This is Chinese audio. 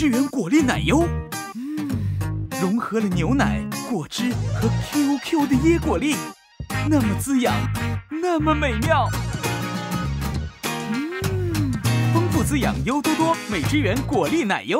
之源果粒奶油，嗯，融合了牛奶、果汁和 QQ 的椰果粒，那么滋养，那么美妙，嗯，丰富滋养，优多多，美汁源果粒奶油。